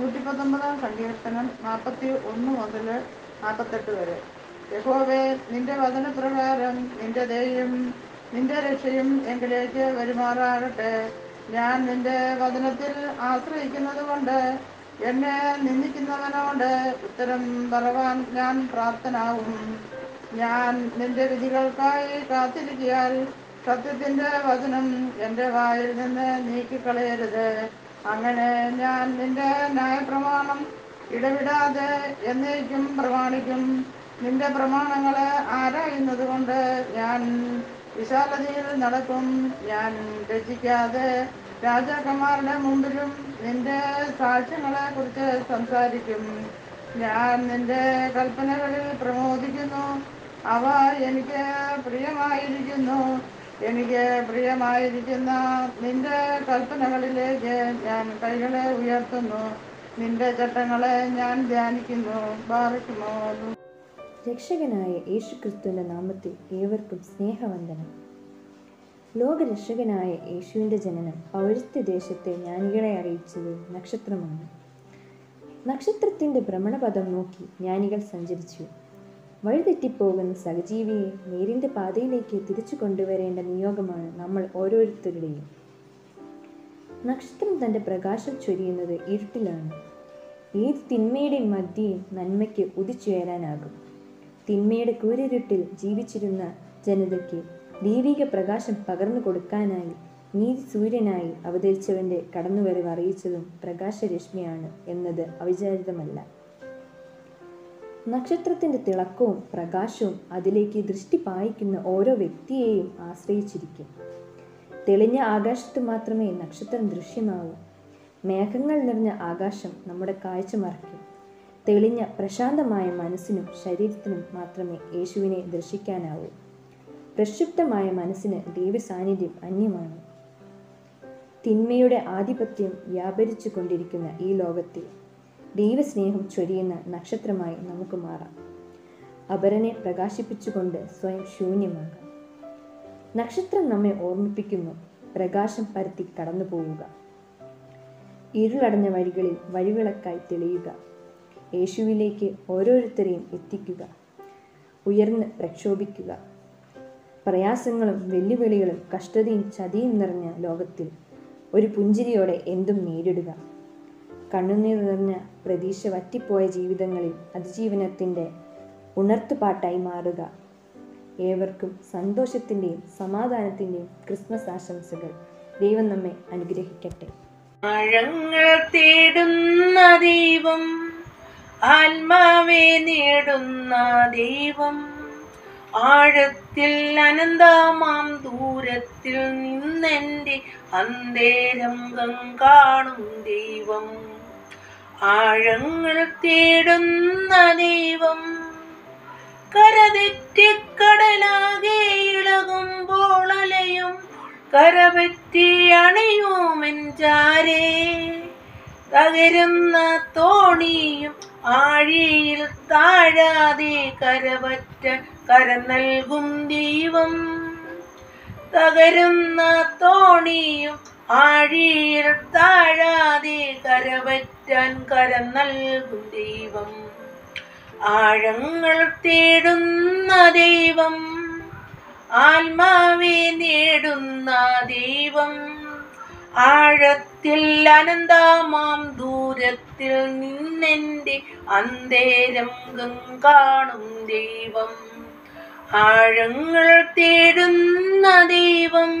നൂറ്റി പത്തൊമ്പതാം സങ്കീർത്തനം നാൽപ്പത്തി ഒന്ന് മുതൽ നാൽപ്പത്തെട്ട് വരെ. യഹോവേ നിന്റെ വചനപ്രകാരം നിന്റെ ദയും നിന്റെ രക്ഷയും എങ്കിലേക്ക് വരുമാറാകട്ടെ. ഞാൻ നിന്റെ വചനത്തിൽ ആശ്രയിക്കുന്നത് കൊണ്ട് എന്നെ നിന്ദിക്കുന്നവനോട് ഉത്തരം പറവാൻ ഞാൻ പ്രാപ്തനാവും ഞാൻ നിന്റെ വിധികൾക്കായി കാത്തിരിക്കിയാൽ സത്യത്തിന്റെ വചനം എന്റെ വായിൽ നിന്ന് നീക്കിക്കളയരുത്. അങ്ങനെ ഞാൻ നിന്റെ ന്യായപ്രമാണം ഇടവിടാതെ എന്നേക്കും പ്രമാണിക്കും. നിന്റെ പ്രമാണങ്ങളെ ആരായുന്നത് കൊണ്ട് ഞാൻ വിശാലതയിൽ നടക്കും. ഞാൻ രചിക്കാതെ രാജാക്കന്മാരുടെ മുമ്പിലും നിന്റെ സാക്ഷ്യങ്ങളെ കുറിച്ച് സംസാരിക്കും. ഞാൻ നിന്റെ കൽപ്പനകളിൽ പ്രമോദിക്കുന്നു. അവ എനിക്ക് പ്രിയമായിരിക്കുന്നു. എനിക്ക് പ്രിയമായിരിക്കുന്ന നിന്റെ കൽപ്പനകളിലേക്ക് ഞാൻ കൈകളെ ഉയർത്തുന്നു. നിന്റെ ചട്ടങ്ങളെ ഞാൻ ധ്യാനിക്കുന്നു. ബാറിക്കുമോ രക്ഷകനായ യേശുക്രിസ്തുവിന്റെ നാമത്തിൽ ഏവർക്കും സ്നേഹവന്ദനം. ലോകരക്ഷകനായ യേശുവിന്റെ ജനനം പൗരസ്ത്യദേശത്തെ ജ്ഞാനികളെ അറിയിച്ചത് നക്ഷത്രമാണ്. നക്ഷത്രത്തിന്റെ ഭ്രമണപഥം നോക്കി ജ്ഞാനികൾ സഞ്ചരിച്ചു. വഴിതെറ്റിപ്പോകുന്ന സഹജീവിയെ നേരിന്റെ പാതയിലേക്ക് തിരിച്ചു കൊണ്ടുവരേണ്ട നിയോഗമാണ് നമ്മൾ ഓരോരുത്തരുടെയും. നക്ഷത്രം തന്റെ പ്രകാശം ചൊരിയുന്നത് ഇരുട്ടിലാണ്. ഏത് തിന്മയുടെയും മധ്യയും നന്മയ്ക്ക് ഉദിച്ചുയരാനാകും. തിന്മയുടെ കൂരിരുട്ടിൽ ജീവിച്ചിരുന്ന ജനതയ്ക്ക് ദൈവിക പ്രകാശം പകർന്നു കൊടുക്കാനായി നീതി സൂര്യനായി അവതരിച്ചവന്റെ കടന്നുവരവ് അറിയിച്ചതും പ്രകാശരശ്മിയാണ് എന്നത് അവിചാരിതമല്ല. നക്ഷത്രത്തിന്റെ തിളക്കവും പ്രകാശവും അതിലേക്ക് ദൃഷ്ടി പായിക്കുന്ന ഓരോ വ്യക്തിയെയും ആശ്രയിച്ചിരിക്കും. തെളിഞ്ഞ ആകാശത്ത് മാത്രമേ നക്ഷത്രം ദൃശ്യമാവൂ മേഘങ്ങൾ നിറഞ്ഞ ആകാശം നമ്മുടെ കാഴ്ച മറയ്ക്കും. തെളിഞ്ഞ പ്രശാന്തമായ മനസ്സിനും ശരീരത്തിനും മാത്രമേ യേശുവിനെ ദർശിക്കാനാവൂ. പ്രക്ഷുബ്ധമായ മനസ്സിന് ദൈവസാന്നിധ്യം അന്യമാണ്. തിന്മയുടെ ആധിപത്യം വ്യാപരിച്ചു കൊണ്ടിരിക്കുന്ന ഈ ലോകത്തിൽ ദൈവസ്നേഹം ചൊരിയുന്ന നക്ഷത്രമായി നമുക്ക് മാറാം. അപരനെ പ്രകാശിപ്പിച്ചുകൊണ്ട് സ്വയം ശൂന്യമാകാം. നക്ഷത്രം നമ്മെ ഓർമ്മിപ്പിക്കുന്നു. പ്രകാശം പരത്തി കടന്നു പോവുക. ഇരുളടഞ്ഞ വഴികളിൽ വഴിവിളക്കായി തെളിയുക. യേശുവിലേക്ക് ഓരോരുത്തരെയും എത്തിക്കുക. ഉയർന്ന് പ്രക്ഷോഭിക്കുക. പ്രയാസങ്ങളും വെല്ലുവിളികളും കഷ്ടതയും ചതിയും നിറഞ്ഞ ലോകത്തിൽ ഒരു പുഞ്ചിരിയോടെ എന്തും നേരിടുക. കണ്ണുനീർ നിറഞ്ഞ പ്രതീക്ഷ വറ്റിപ്പോയ ജീവിതങ്ങളിൽ അതിജീവനത്തിന്റെ ഉണർത്തുപാട്ടായി മാറുക. ഏവർക്കും സന്തോഷത്തിന്റെയും സമാധാനത്തിന്റെയും ക്രിസ്മസ് ആശംസകൾ. ദൈവം നമ്മെ അനുഗ്രഹിക്കട്ടെ. ആഴങ്ങൾ തേടുന്ന ദൈവം ആത്മാവെ നേടുന്ന ദൈവം. ആഴത്തിൽ അനന്തമാം ദൂരത്തിൽ നിന്നെന്റെ അന്തേരംഗം കാണും ദൈവം. ആഴങ്ങൾ തേടുന്ന ദൈവം കരതെറ്റിക്കടലാകെ ഇളകുമ്പോൾ അലയും. കരപറ്റി അണയുമെഞ്ചാരേ തകരുന്ന തോണിയും ആഴിയിൽ താഴാതെ കരപറ്റ കര നൽകും ദൈവം. തകരുന്ന തോണിയും ആഴിയിൽ താഴാതെ കരപറ്റാൻ കരം നൽകും ദൈവം. ആഴങ്ങൾ തേടുന്ന ദൈവം ആത്മാവെ നേടുന്ന ദൈവം. ആഴത്തിൽ അനന്തമാം ദൂരത്തിൽ നിന്നെന്റെ അന്തേരംഗം കാണും ദൈവം. ആഴങ്ങൾ തേടുന്ന ദൈവം